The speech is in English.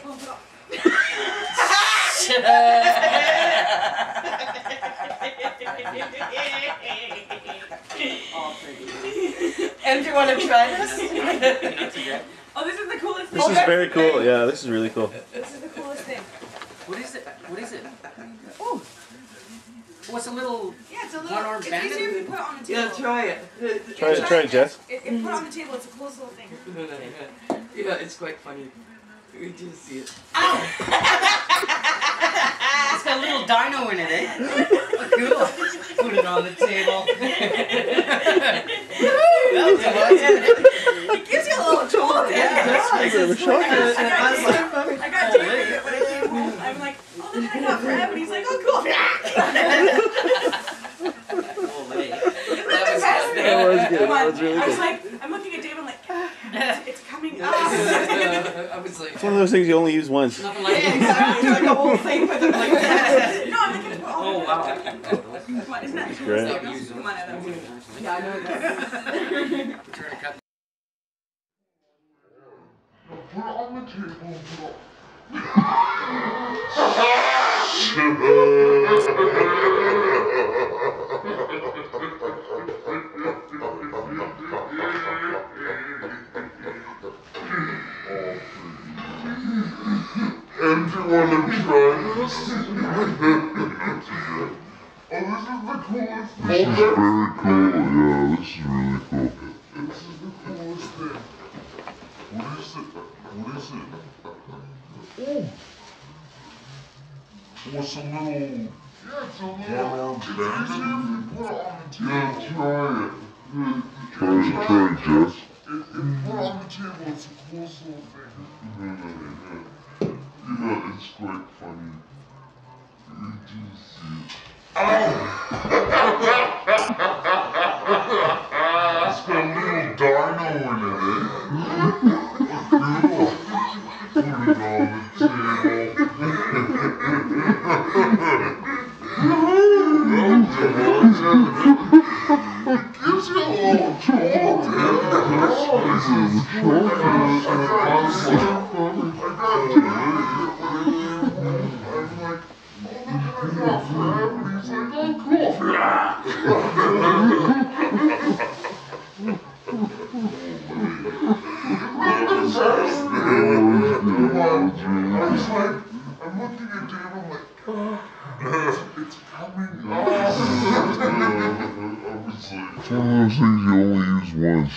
table and put on. All pretty. And do you want to try this? Oh, this is the coolest This thing. is very cool. Yeah, this is really cool. This is the coolest thing. What is it? What is it? Oh. What's a little? Yeah, it's a little. One-armed It's bandit? easier if you put it on the table. Yeah, try it. Try it, try it, Jess. If, if you put it on the table, it's a coolest little thing. Yeah, it's quite funny. We do see it. It's got a little dino in it, eh? Oh, cool. Put it on the table. that. It gives you a little jolt. Yeah, that's It's a bit of a. I got David, I got when I came home. I'm like, oh, look, I got Fred. And he's like, oh, cool. Holy. That was That was good. Come. That was really I was like, I'm looking at David, I'm like, it's, it's coming up. I was like, It's one of those things you only use once. Nothing like yeah, it. exactly. Like the whole thing with it like that. no, I'm looking at oh, Oh wow. Come on, isn't that cool? great. Come on, Adam. Yeah, I know that. Trying to cut Put it on the table and put it And you wanna try this? oh, this is the coolest thing. This is very cool, yeah, this is really cool. This is the coolest thing. What is it? What is it? Oh! What's a little... Yeah, it's a little... It's easier you put it on the table. Yeah, try it. Try it, try it, Jess. If you put it on the table, it's the coolest little thing. Mm-hmm. It's quite funny. You do see it. It's got a little dino in it, eh? Put it on the table. I'm looking at Dave, I'm like, it's coming. I was like, it's one of those things you only use once.